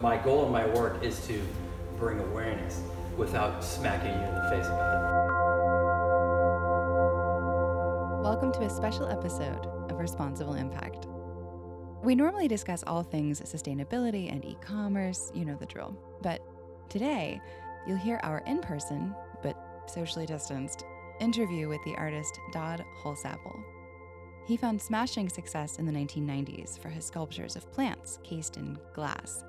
My goal in my work is to bring awareness without smacking you in the face about it. Welcome to a special episode of Responsible Impact. We normally discuss all things sustainability and e commerce, you know the drill. But today, you'll hear our in person, but socially distanced, interview with the artist Dodd Holsapple. He found smashing success in the 1990s for his sculptures of plants cased in glass.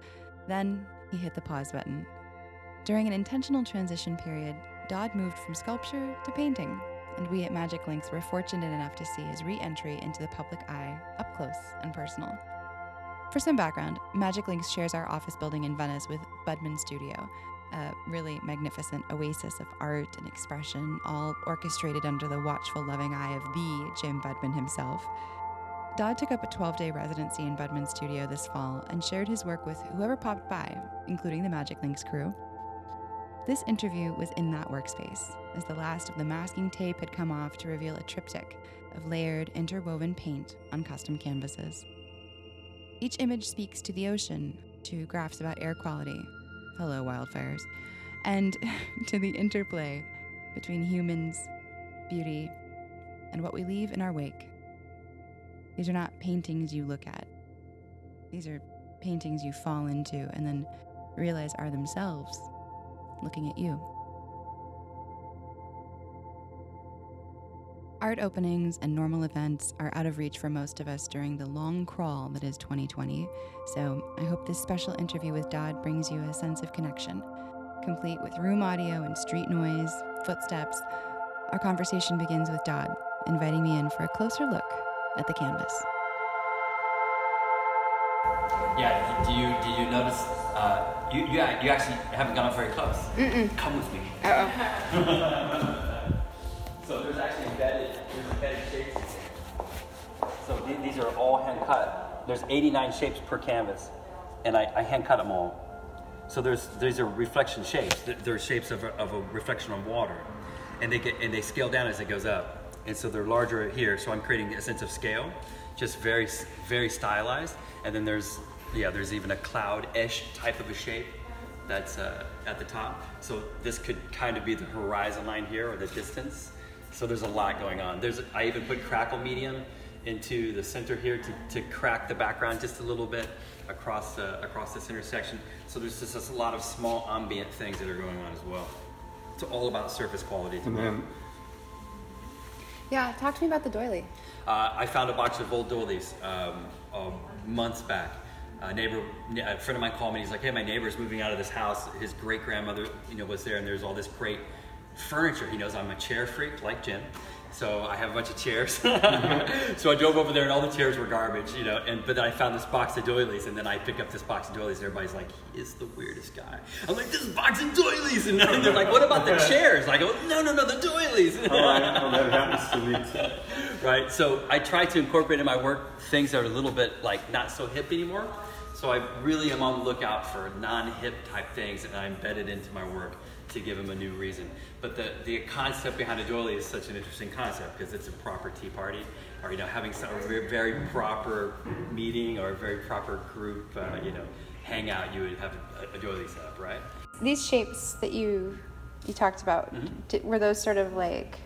Then he hit the pause button. During an intentional transition period, Dodd moved from sculpture to painting, and we at Magic Links were fortunate enough to see his re entry into the public eye up close and personal. For some background, Magic Links shares our office building in Venice with Budman Studio, a really magnificent oasis of art and expression, all orchestrated under the watchful, loving eye of the Jim Budman himself. Dodd took up a 12 day residency in Budman Studio this fall and shared his work with whoever popped by, including the Magic Links crew. This interview was in that workspace, as the last of the masking tape had come off to reveal a triptych of layered, interwoven paint on custom canvases. Each image speaks to the ocean, to graphs about air quality, hello wildfires, and to the interplay between humans, beauty, and what we leave in our wake. These are not paintings you look at. These are paintings you fall into and then realize are themselves looking at you. Art openings and normal events are out of reach for most of us during the long crawl that is 2020, so I hope this special interview with Dodd brings you a sense of connection. Complete with room audio and street noise, footsteps, our conversation begins with Dodd, inviting me in for a closer look at the canvas. Yeah, do you do you notice? Uh, you, you you actually haven't gone up very close. Come with me. So there's actually embedded there's embedded shapes. So the- these are all hand cut. There's 89 shapes per canvas, and I, I hand cut them all. So there's these are reflection shapes. They're shapes of a, of a reflection on water, and they get and they scale down as it goes up, and so they're larger here. So I'm creating a sense of scale, just very very stylized. And then there's yeah there's even a cloud-ish type of a shape that's uh, at the top. So this could kind of be the horizon line here or the distance. So there's a lot going on. There's I even put crackle medium into the center here to, to crack the background just a little bit across across this intersection. So there's just a lot of small ambient things that are going on as well. It's all about surface quality. And then Yeah, talk to me about the doily. Uh, I found a box of old doilies um, uh, months back. A neighbor, a friend of mine called me. He's like, "Hey, my neighbor's moving out of this house. His great grandmother, you know, was there, and there's all this great furniture. He knows I'm a chair freak, like Jim, so I have a bunch of chairs. so I drove over there, and all the chairs were garbage, you know. And but then I found this box of doilies, and then I pick up this box of doilies, and everybody's like, "He is the weirdest guy." I'm like, "This box of doilies," and they're like, "What about the chairs?" I go, "No, no, no, the doilies." all right, well, that happens to me too. right? So I try to incorporate in my work things that are a little bit like not so hip anymore. So I really am on the lookout for non-hip type things that I embedded into my work to give him a new reason. But the, the concept behind a doily is such an interesting concept because it's a proper tea party or, you know, having some a very, very proper meeting or a very proper group, uh, you know, hangout, you would have a, a doily set up, right? These shapes that you you talked about Mm-hmm. were those sort of like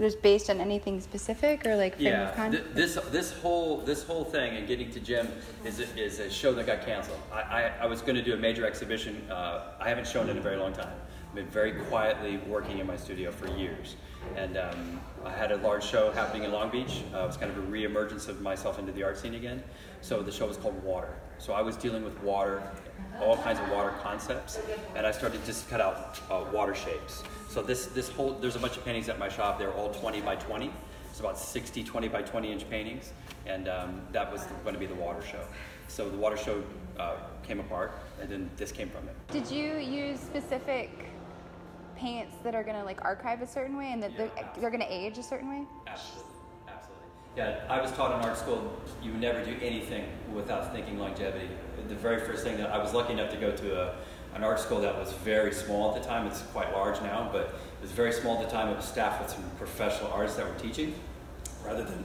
just based on anything specific or like frame Yeah, of con- th- this this whole this whole thing and getting to Jim is a, is a show that got canceled. I, I, I was going to do a major exhibition. Uh, I haven't shown it in a very long time. I've been very quietly working in my studio for years, and um, I had a large show happening in Long Beach. Uh, it was kind of a re-emergence of myself into the art scene again. So the show was called Water. So I was dealing with water, all kinds of water concepts, and I started to just cut out uh, water shapes. So this this whole there's a bunch of paintings at my shop. They're all 20 by 20. It's about 60 20 by 20 inch paintings, and um, that was going to be the water show. So the water show uh, came apart, and then this came from it. Did you use specific paints that are gonna like archive a certain way and that they're, they're gonna age a certain way? Absolutely, absolutely. Yeah, I was taught in art school you never do anything without thinking longevity. The very first thing that I was lucky enough to go to a, an art school that was very small at the time. It's quite large now, but it was very small at the time. It was staffed with some professional artists that were teaching, rather than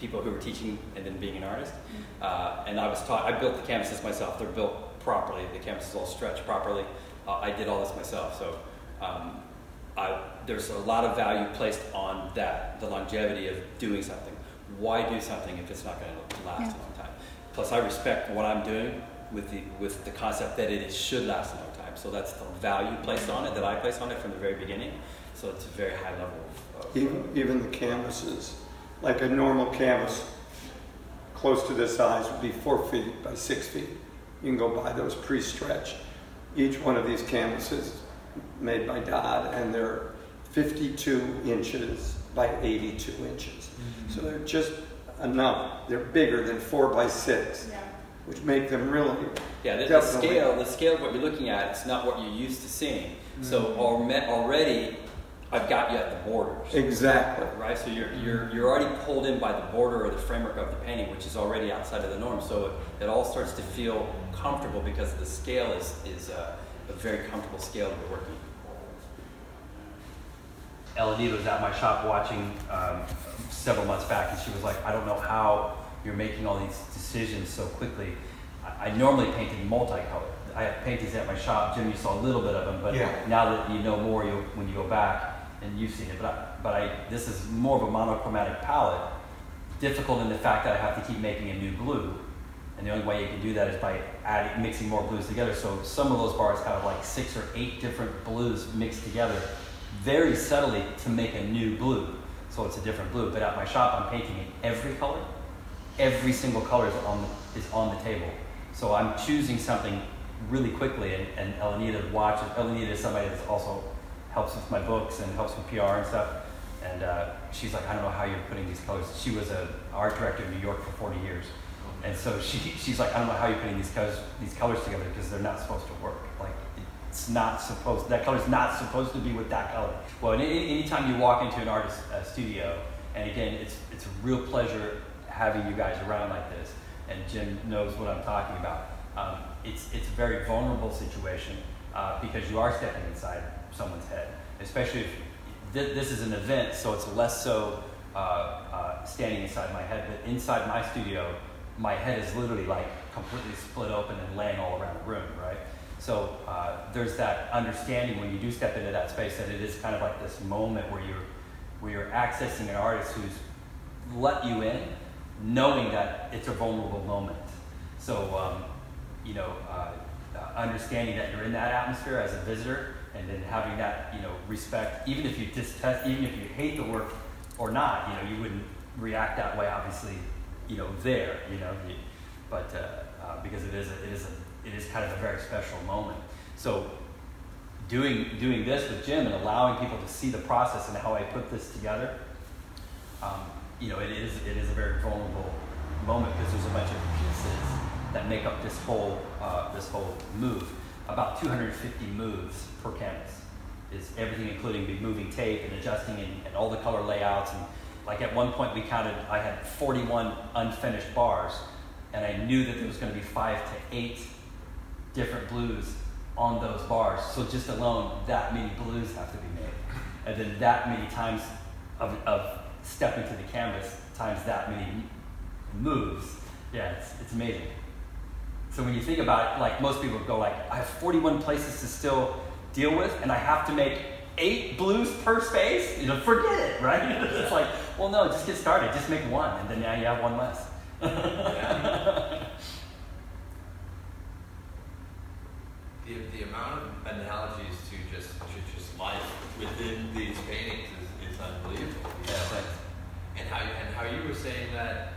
people who were teaching and then being an artist. Uh, and I was taught. I built the canvases myself. They're built properly. The canvases all stretched properly. Uh, I did all this myself, so um, I, there's a lot of value placed on that, the longevity of doing something. Why do something if it's not going to last Yeah. a long time? Plus, I respect what I'm doing with the with the concept that it should last a long time. So that's the value placed on it that I place on it from the very beginning. So it's a very high level of. of Even, even the canvases, like a normal canvas, close to this size would be four feet by six feet. You can go buy those pre-stretched. Each one of these canvases made by Dodd, and they're 52 inches by 82 inches. So they're just enough. They're bigger than four by six, which make them really Yeah, the, the scale, the scale of what you're looking at, it's not what you're used to seeing. So alme- already, I've got you at the borders, exactly. right? So you're, you're, you're already pulled in by the border or the framework of the painting, which is already outside of the norm. So it, it all starts to feel comfortable because the scale is, is uh, a very comfortable scale to be working. Elodie was at my shop watching um, several months back, and she was like, I don't know how you're making all these decisions so quickly. I, I normally paint in multicolored. I have paintings at my shop. Jim, you saw a little bit of them, but Yeah. now that you know more, you when you go back and you've seen it. But I, but I, this is more of a monochromatic palette. Difficult in the fact that I have to keep making a new blue, and the only way you can do that is by adding, mixing more blues together. So some of those bars have like six or eight different blues mixed together, very subtly to make a new blue. So it's a different blue. But at my shop, I'm painting in every color. Every single color is on the, is on the table. So I'm choosing something really quickly, and, and Elenita watches. Elenita is somebody that also helps with my books and helps with PR and stuff. And uh, she's like, I don't know how you're putting these colors. She was an art director in New York for 40 years. And so she, she's like, I don't know how you're putting these colors, these colors together because they're not supposed to work. Like, it's not supposed, that color's not supposed to be with that color. Well, any, anytime you walk into an artist uh, studio, and again, it's, it's a real pleasure having you guys around like this, and Jim knows what I'm talking about. Um, it's, it's a very vulnerable situation uh, because you are stepping inside someone's head, especially if th- this is an event, so it's less so uh, uh, standing inside my head, but inside my studio, my head is literally like completely split open and laying all around the room, right? So uh, there's that understanding when you do step into that space that it is kind of like this moment where you're where you're accessing an artist who's let you in, knowing that it's a vulnerable moment. So um, you know, uh, uh, understanding that you're in that atmosphere as a visitor, and then having that you know respect, even if you detest, even if you hate the work or not, you know, you wouldn't react that way, obviously, you know, there, you know, but uh, uh, because it is a, it is a, it is kind of a very special moment. So doing doing this with Jim and allowing people to see the process and how I put this together, um, you know, it is it is a very vulnerable moment because there's a bunch of pieces that make up this whole uh, this whole move. About 250 moves per canvas is everything, including the moving tape and adjusting and, and all the color layouts. And like at one point, we counted. I had 41 unfinished bars, and I knew that there was going to be five to eight different blues on those bars. So just alone, that many blues have to be made, and then that many times of, of stepping to the canvas times that many moves. Yeah, it's, it's amazing. So when you think about it, like most people go like, I have 41 places to still deal with, and I have to make eight blues per space. You know, forget it, right? it's like, well, no, just get started. Just make one, and then now you have one less. The, the amount of analogies to just to just life within these paintings is, is unbelievable. you Yeah, know? thanks. and how you, and how you were saying that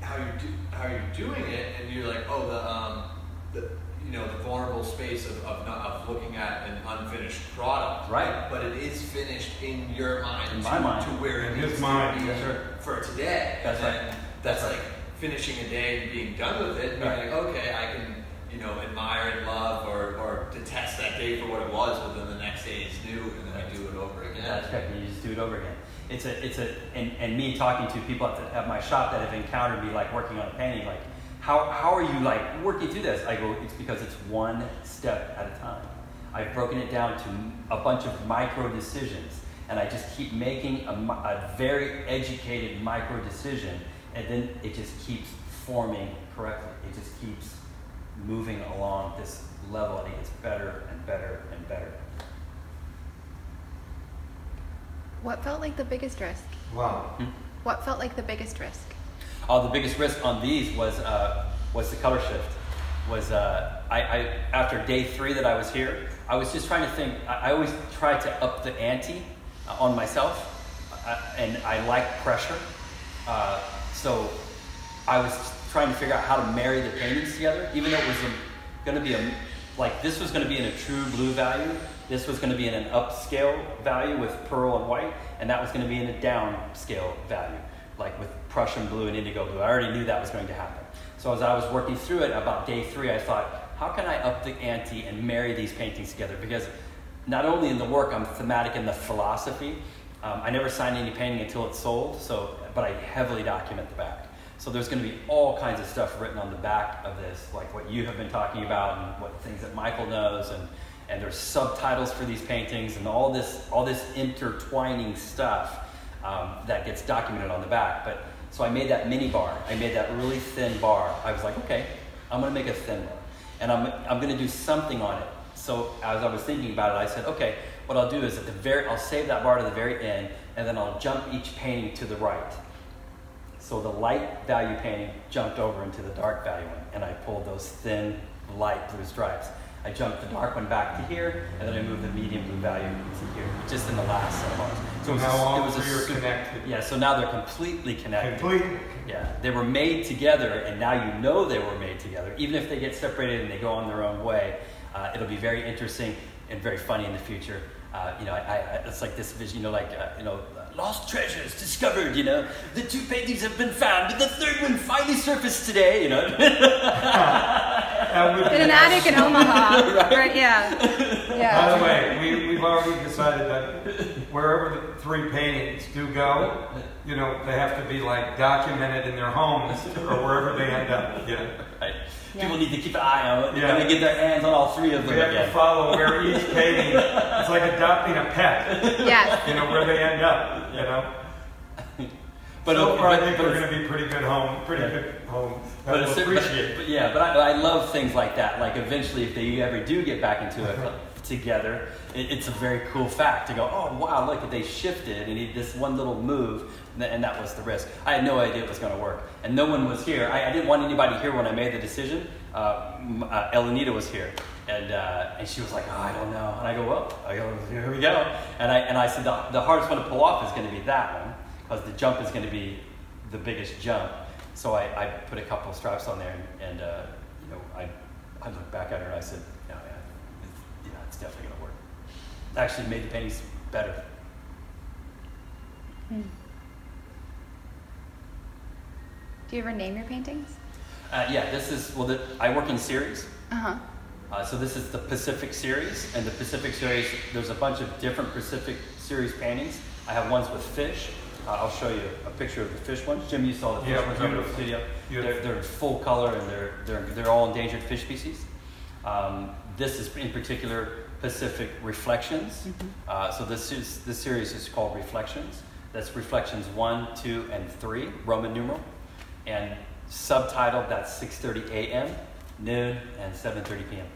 how you do how you're doing it, and you're like, oh, the um, the you know the vulnerable space of of, not, of looking at an unfinished product, Right. But it is finished in your mind, In to, my mind. to where it In needs his to be yes, sir. for today. That's right. That's like finishing a day and being done with it, and being like, okay, I can you know admire and love or or detest that day for what it was, but then the next day is new, and then I do it over again. That's correct. You just do it over again. It's a, it's a, and, and me talking to people at, the, at my shop that have encountered me like working on a painting, like, how, how are you like working through this? I go, it's because it's one step at a time. I've broken it down to a bunch of micro decisions, and I just keep making a, a very educated micro decision, and then it just keeps forming correctly. It just keeps moving along this level, and it gets better and better and better. What felt like the biggest risk? Wow. What felt like the biggest risk? Uh, the biggest risk on these was uh, was the color shift. Was uh, I, I after day three that I was here, I was just trying to think. I, I always try to up the ante on myself, uh, and I like pressure. Uh, so I was trying to figure out how to marry the paintings together, even though it was going to be a like this was going to be in a true blue value. This was going to be in an upscale value with pearl and white, and that was going to be in a downscale value, like with Prussian blue and indigo blue. I already knew that was going to happen. So as I was working through it about day three, I thought, how can I up the ante and marry these paintings together? Because not only in the work, I'm thematic in the philosophy. Um, I never signed any painting until it's sold, so but I heavily document the back. So there's going to be all kinds of stuff written on the back of this, like what you have been talking about and what things that Michael knows, and and there's subtitles for these paintings and all this all this intertwining stuff um, that gets documented on the back. But so I made that mini bar. I made that really thin bar. I was like, okay, I'm going to make a thin bar, and I'm I'm going to do something on it. So as I was thinking about it, I said, okay, what I'll do is at the very I'll save that bar to the very end, and then I'll jump each painting to the right. So the light value painting jumped over into the dark value one, and I pulled those thin light blue stripes. I jumped the dark one back to here, and then I moved the medium blue value to here, just in the last set of bars. So it was, Now a, it was a super- connected. Yeah, so now they're completely connected. Complete. Yeah, they were made together, and now you know they were made together. Even if they get separated and they go on their own way, uh, it'll be very interesting and very funny in the future. Uh, you know, I, I, it's like this vision, you know, like, uh, you know, lost treasures discovered, you know, the two paintings have been found, but the third one finally surfaced today, you know. That would In be an attic in Omaha. right. Yeah. By the way, we, we've already decided that wherever the three paintings do go, you know, they have to be like documented in their homes or wherever they end up. Yeah. right. Yeah. People need to keep an eye on it. They're Yeah. going to get their hands on all three of them. We them have to follow where each painting, it's like adopting a pet, Yes. you know, where they end up, you know. But, so okay, far, I think but they're going to be pretty good home, pretty Yeah. good home. But, it's, appreciate. but, but yeah, but I, I love things like that. Like eventually, if they ever do get back into it together, it, it's a very cool fact to go, oh wow, look, they shifted and he, this one little move, and that, and that was the risk. I had no idea it was going to work, and no one was here. I, I didn't want anybody here when I made the decision. Uh, uh, Elenita was here, and uh, and she was like, oh, I don't know, and I go, well, I go, here we go, and I and I said the, the hardest one to pull off is going to be that one because the jump is going to be the biggest jump. So I, I put a couple of stripes on there, and, and uh, you know, I, I looked back at her and I said, yeah, yeah, it's, yeah, it's definitely gonna work. It Actually, made the paintings better. Do you ever name your paintings? Uh, yeah, this is well. The, I work in series, Uh huh. uh, so this is the Pacific series, and the Pacific series. There's a bunch of different Pacific series paintings. I have ones with fish. Uh, I'll show you a picture of the fish ones. Jim, you saw the fish Yeah, ones over the beautiful. studio. They're, Beautiful. they're full color and they're, they're, they're all endangered fish species. Um, this is in particular Pacific Reflections. Uh, so this is this series is called Reflections. That's Reflections one, two, and three, Roman numeral, and subtitled that's 6:30 a.m., noon, and 7:30 p.m.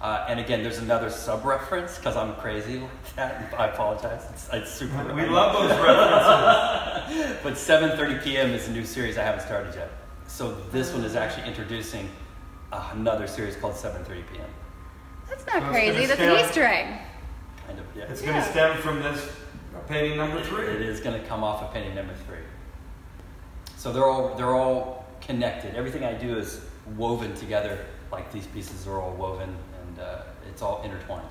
Uh, and again, there's another sub reference because I'm crazy like that. I apologize. It's, it's super. We love those references. But 7:30 p.m. is a new series I haven't started yet. So this one is actually introducing uh, another series called 7:30 p.m. That's not Well, it's crazy. That's scale. an Easter egg. Kind of, yeah. It's Yeah. going to stem from this painting number It three. is going to come off of painting number three. So they're all they're all connected. Everything I do is woven together. Like these pieces are all woven, and uh, it's all intertwined.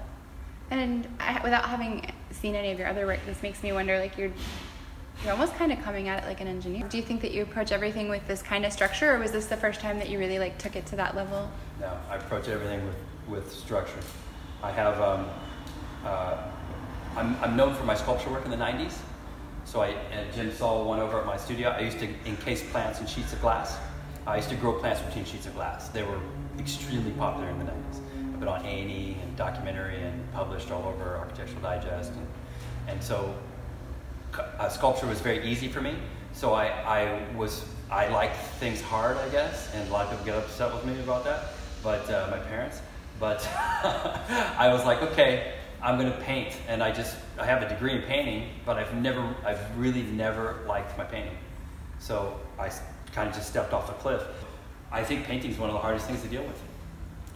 And I, without having seen any of your other work, this makes me wonder. Like you're, you're almost kind of coming at it like an engineer. Do you think that you approach everything with this kind of structure, or was this the first time that you really like took it to that level? No, I approach everything with, with structure. I have, um, uh, I'm, I'm known for my sculpture work in the 90s. So I, and Jim saw one over at my studio. I used to encase plants in sheets of glass. I used to grow plants between sheets of glass. They were extremely popular in the 90s. I've on A&E and documentary and published all over Architectural Digest. And, and so uh, sculpture was very easy for me. So I, I was I like things hard, I guess, and a lot of people get upset with me about that. But uh, my parents. But I was like, okay, I'm gonna paint, and I just I have a degree in painting, but I've never, I've really never liked my painting. So I kind of just stepped off the cliff. I think painting is one of the hardest things to deal with.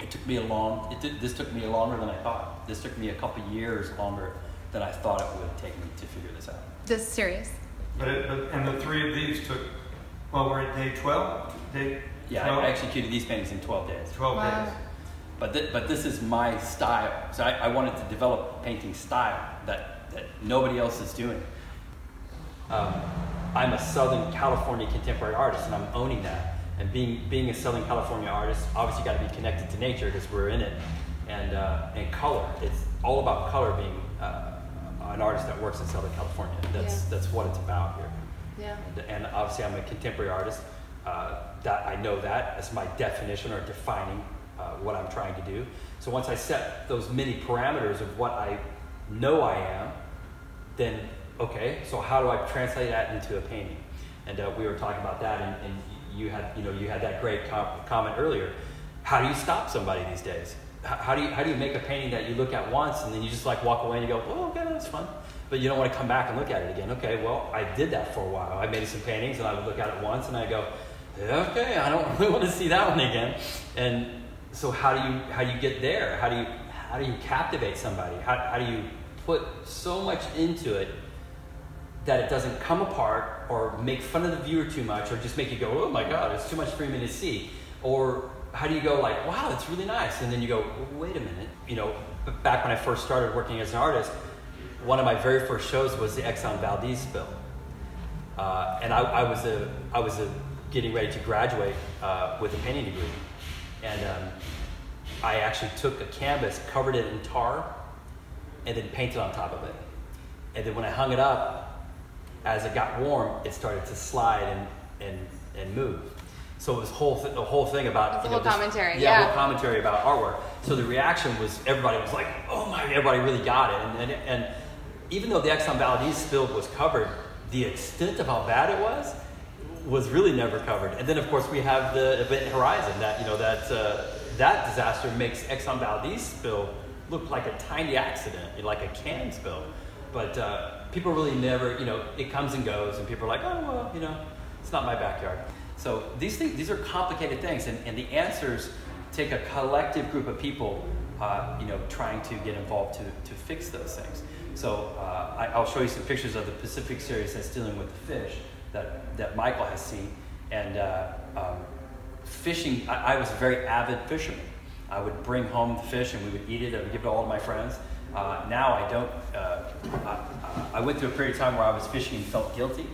It took me a long, it did, this took me longer than I thought. This took me a couple years longer than I thought it would take me to figure this out. This serious. But, it, but and the three of these took, well, we're at day 12? Day Yeah, 12? I executed these paintings in 12 days. 12 Wow. days. But, th- but this is my style. So I, I wanted to develop a painting style that, that nobody else is doing. Um, I'm a Southern California contemporary artist, and I'm owning that. And being, being a Southern California artist, obviously you got to be connected to nature because we're in it. And, uh, and color. It's all about color being uh, an artist that works in Southern California. That's, Yeah. that's what it's about here. Yeah. And, and obviously, I'm a contemporary artist. Uh, that I know that as my definition or defining uh, what I'm trying to do. So once I set those many parameters of what I know I am, then okay. So how do I translate that into a painting? And uh, we were talking about that, and, and you had you know you had that great com- comment earlier. How do you stop somebody these days? How, how do you how do you make a painting that you look at once and then you just like walk away and you go, oh okay, that's fun. But you don't want to come back and look at it again. Okay, well, I did that for a while. I made some paintings and I would look at it once and I go, okay, I don't really want to see that one again. And so how do you how do you get there? How do you how do you captivate somebody? How, how do you put so much into it that it doesn't come apart or make fun of the viewer too much or just make you go, oh my god, it's too much for me to see? Or how do you go like, wow, that's really nice, and then you go, wait a minute, you know, back when I first started working as an artist, one of my very first shows was the Exxon Valdez spill, uh, and I, I was a I was a getting ready to graduate uh, with a painting degree, and um, I actually took a canvas, covered it in tar, and then painted on top of it, and then when I hung it up, as it got warm, it started to slide and and and move. So it was whole th- the whole thing about It's a know, whole this- commentary, yeah, yeah. whole commentary about artwork. So the reaction was everybody was like, "Oh my!" Everybody really got it, and and, and even though the Exxon Valdez spill was covered, the extent of how bad it was was really never covered. And then of course we have the Event Horizon that you know that uh, that disaster makes Exxon Valdez spill look like a tiny accident, like a can spill. But uh, people really never, you know, it comes and goes, and people are like, oh well, you know, it's not my backyard. So these things, these are complicated things, and, and the answers take a collective group of people, uh, you know, trying to get involved to, to fix those things. So uh, I, I'll show you some pictures of the Pacific series that's dealing with the fish that, that Michael has seen. And uh, um, fishing, I, I was a very avid fisherman. I would bring home the fish and we would eat it. I would give it to all to my friends. Uh, now I don't. I, I went through a period of time where I was fishing and felt guilty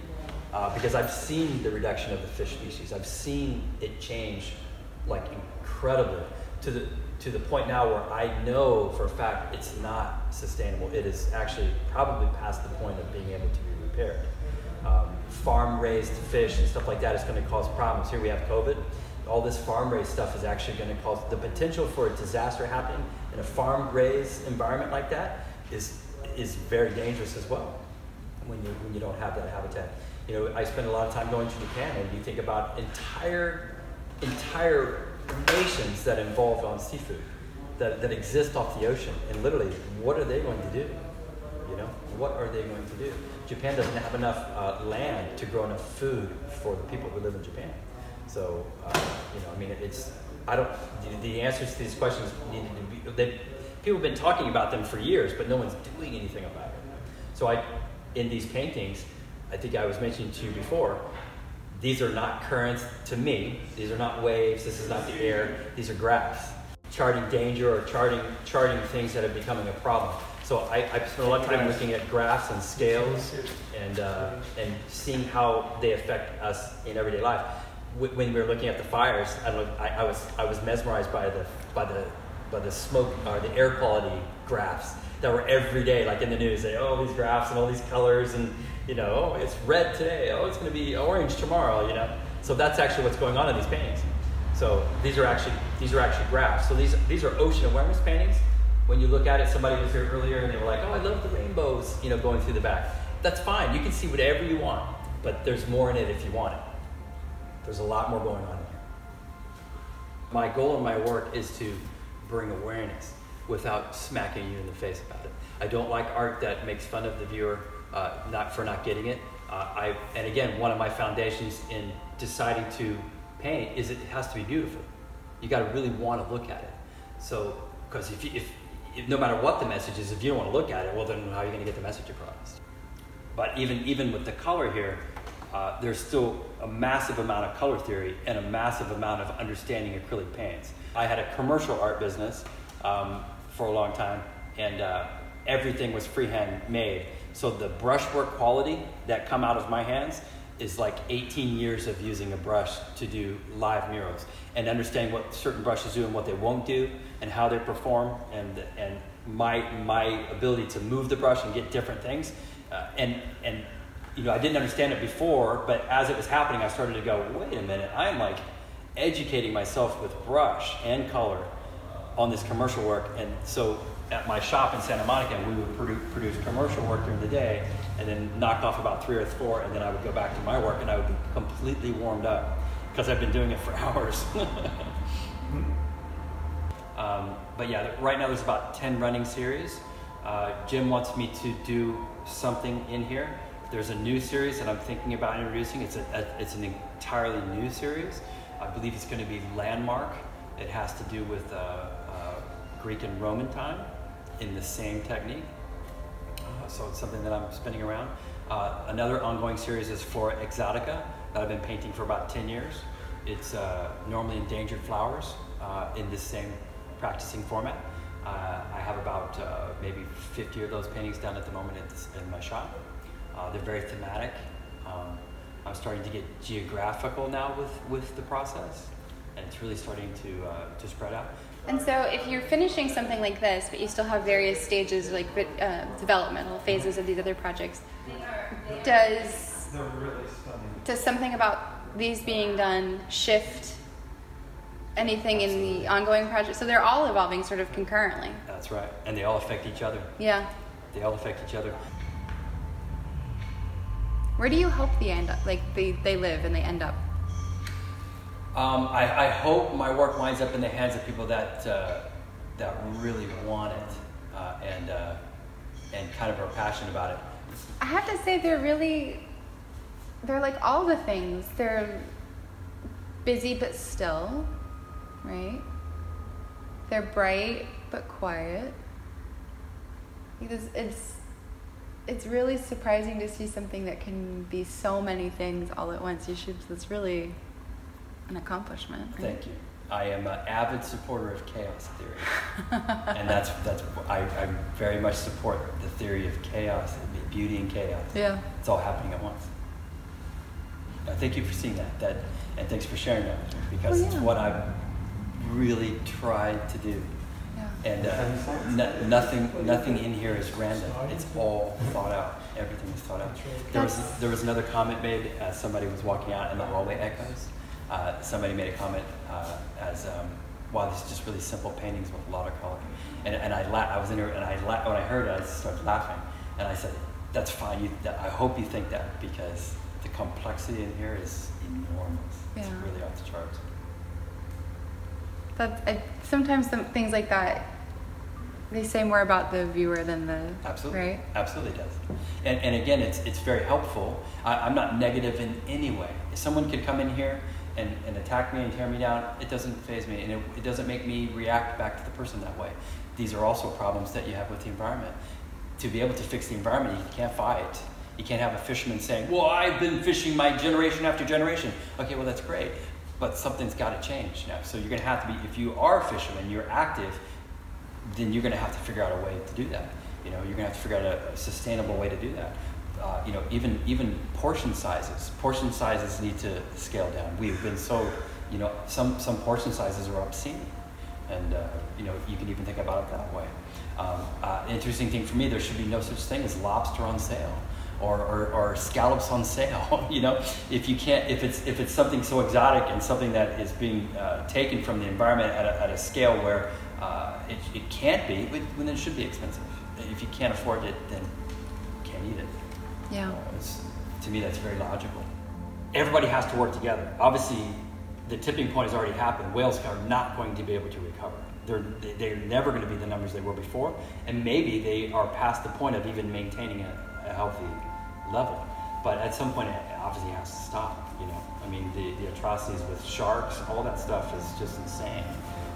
uh, because I've seen the reduction of the fish species. I've seen it change like incredibly to the to the point now where I know for a fact it's not sustainable. It is actually probably past the point of being able to be repaired. Um, farm raised fish and stuff like that is going to cause problems. Here we have COVID. All this farm raised stuff is actually going to cause the potential for a disaster happening in a farm raised environment like that is is very dangerous as well when you when you don't have that habitat. You know, I spend a lot of time going to Japan, and you think about entire entire nations that involve on seafood that, that exist off the ocean, and literally, what are they going to do? You know, what are they going to do? Japan doesn't have enough uh, land to grow enough food for the people who live in Japan. So, uh, you know, I mean, it's I don't the, the answers to these questions needed to be. They, people have been talking about them for years, but no one's doing anything about it. So I, in these paintings, I think I was mentioning to you before, these are not currents to me. These are not waves. This is not the air. These are graphs, charting danger or charting charting things that are becoming a problem. So I, I spent a lot of time looking at graphs and scales and uh, and seeing how they affect us in everyday life. When we were looking at the fires, I don't know. I, I was I was mesmerized by the by the by the smoke or the air quality graphs that were every day, like in the news. They oh these graphs and all these colors and you know oh it's red today. Oh it's going to be orange tomorrow. You know. So that's actually what's going on in these paintings. So these are actually these are actually graphs. So these these are ocean awareness paintings. When you look at it, somebody was here earlier and they were like, "Oh, I love the rainbows," you know, going through the back. That's fine. You can see whatever you want, but there's more in it if you want it. There's a lot more going on here. My goal in my work is to bring awareness without smacking you in the face about it. I don't like art that makes fun of the viewer uh, not for not getting it. Uh, I and again, one of my foundations in deciding to paint is it has to be beautiful. You got to really want to look at it. So, because if, if, if no matter what the message is, if you don't want to look at it, well, then how are you going to get the message across? But even even with the color here, uh, there's still a massive amount of color theory and a massive amount of understanding acrylic paints. I had a commercial art business um, for a long time, and uh, everything was freehand made. So the brushwork quality that come out of my hands is like 18 years of using a brush to do live murals and understanding what certain brushes do and what they won't do and how they perform and and my my ability to move the brush and get different things uh, and and you know I didn't understand it before but as it was happening I started to go wait a minute I'm like educating myself with brush and color on this commercial work and so at my shop in Santa Monica, we would produce, produce commercial work during the day and then knock off about three or four, and then I would go back to my work and I would be completely warmed up because I've been doing it for hours. um, but yeah, right now there's about 10 running series. Uh, Jim wants me to do something in here. There's a new series that I'm thinking about introducing. It's, a, a it's an entirely new series. I believe it's going to be Landmark. It has to do with uh, uh, Greek and Roman time in the same technique. Uh, so it's something that I'm spinning around. Uh, another ongoing series is Flora Exotica that I've been painting for about 10 years. It's uh, normally endangered flowers uh, in this same practicing format. I have about maybe 50 of those paintings done at the moment this, in my shop. they're very thematic. Um, I'm starting to get geographical now with, with the process, and it's really starting to, to spread out. And so, if you're finishing something like this, but you still have various stages, like uh, developmental phases of these other projects, does does something about these being done shift anything in the ongoing project? So they're all evolving sort of concurrently. That's right, and they all affect each other. Yeah. They all affect each other. Where do you hope they end up? Like they, they live and they end up? Um, I, I, hope my work winds up in the hands of people that uh, that really want it uh, and uh, and kind of are passionate about it. I have to say they're really they're like all the things. They're busy but still, right? They're bright but quiet. It's, it's it's really surprising to see something that can be so many things all at once. You should. It's really an accomplishment. Right? Thank you. I am an avid supporter of chaos theory, and that's that's I, I very much support the theory of chaos, beauty and chaos. Yeah, it's all happening at once. Uh, thank you for seeing that. That and thanks for sharing that with me because yeah. it's what I've really tried to do. Yeah. And uh, nothing nothing in here is random. It's all thought out. Everything is thought out. There was there was another comment made as somebody was walking out in the hallway echoes uh, somebody made a comment uh, as, um, wow, these are just really simple paintings with a lot of color. And, and I, la- I was in here, and I la- when I heard it, I started laughing. And I said, that's fine. You, that, I hope you think that because the complexity in here is enormous. Yeah. It's really off the charts. That, I, sometimes some things like that they say more about the viewer than the absolutely right absolutely does and, and again it's it's very helpful I, am not negative in any way if someone could come in here and, and attack me and tear me down, it doesn't phase me and it, it doesn't make me react back to the person that way. These are also problems that you have with the environment. To be able to fix the environment, you can't fight. You can't have a fisherman saying, Well, I've been fishing my generation after generation. Okay, well, that's great. But something's got to change now. So you're going to have to be, if you are a fisherman, you're active, then you're going to have to figure out a way to do that. You know, you're going to have to figure out a, a sustainable way to do that uh, you know, even even portion sizes. Portion sizes need to scale down. We've been so, you know, some some portion sizes are obscene, and uh, you know, you can even think about it that way. Um, uh, interesting thing for me, there should be no such thing as lobster on sale. Or, or, or scallops on sale. you know, if you can't, if it's if it's something so exotic and something that is being uh, taken from the environment at a, at a scale where uh, it, it can't be, then it should be expensive. If you can't afford it, then you can't eat it. Yeah. Uh, to me, that's very logical. everybody has to work together. Obviously, the tipping point has already happened. Whales are not going to be able to recover. They're, they're never going to be the numbers they were before, and maybe they are past the point of even maintaining a, a healthy level. But at some point, it obviously has to stop. You know, I mean, the, the atrocities with sharks, all that stuff is just insane.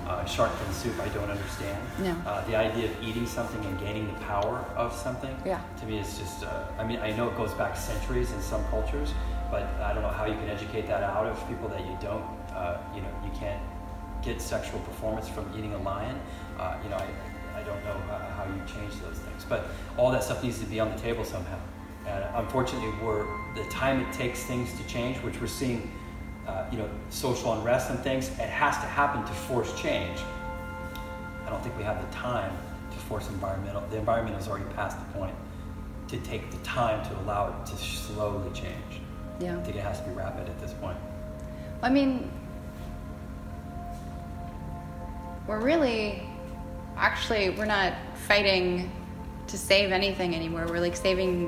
Uh, shark fin soup, I don't understand. No. Uh, the idea of eating something and gaining the power of something, Yeah. to me, is just. Uh, I mean, I know it goes back centuries in some cultures, but I don't know how you can educate that out of people that you don't. Uh, you know, you can't get sexual performance from eating a lion. Uh, you know, I, I don't know how, how you change those things, but all that stuff needs to be on the table somehow. And unfortunately, we're the time it takes things to change, which we're seeing, uh, you know, social unrest and things. It has to happen to force change. I don't think we have the time to force environmental. The environment is already past the point to take the time to allow it to slowly change. Yeah. I think it has to be rapid at this point. I mean, we're really, actually, we're not fighting to save anything anymore. We're like saving,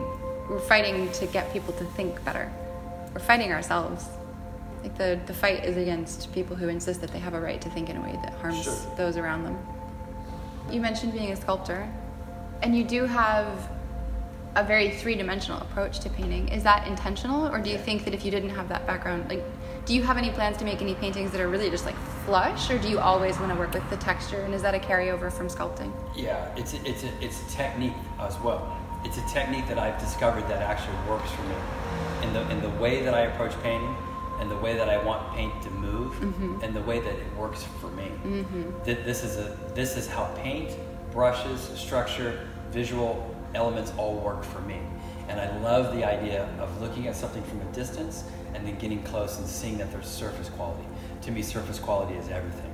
we're fighting to get people to think better. We're fighting ourselves. Like the, the fight is against people who insist that they have a right to think in a way that harms Sure. those around them. You mentioned being a sculptor, and you do have a very three-dimensional approach to painting. Is that intentional, or do you think that if you didn't have that background, like, do you have any plans to make any paintings that are really just like flush, or do you always want to work with the texture? And is that a carryover from sculpting? Yeah, it's a, it's a, it's a technique as well. It's a technique that I've discovered that actually works for me. In the in the way that I approach painting, and the way that I want paint to move, mm-hmm. and the way that it works for me. Mm-hmm. Th- This is a this is how paint, brushes, structure, visual elements all work for me. And I love the idea of looking at something from a distance and then getting close and seeing that there's surface quality. To me, surface quality is everything.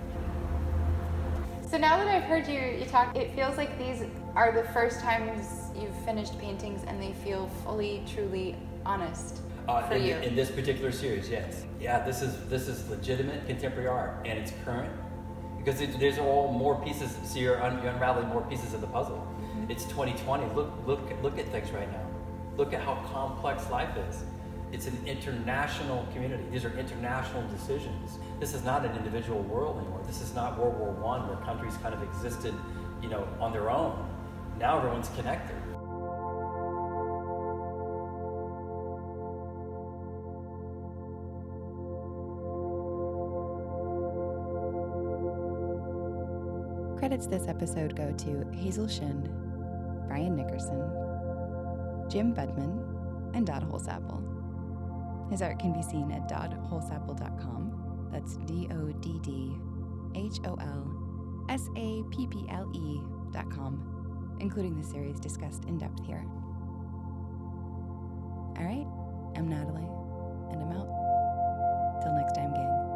So now that I've heard you you talk, it feels like these are the first times you've finished paintings and they feel fully, truly honest Uh, for in, you. in this particular series, yes. Yeah, this is this is legitimate contemporary art, and it's current because it, there's all more pieces. So you're, un, you're unraveling more pieces of the puzzle. Mm-hmm. It's 2020. Look look look at things right now. Look at how complex life is. It's an international community. These are international decisions. This is not an individual world anymore. This is not World War One where countries kind of existed, you know, on their own. Now everyone's connected. Credits this episode go to Hazel Shin, Brian Nickerson, Jim Budman, and Dodd Holsapple. His art can be seen at doddholsapple.com. That's D O D D H O L S A P P L E.com, including the series discussed in depth here. All right, I'm Natalie, and I'm out. Till next time.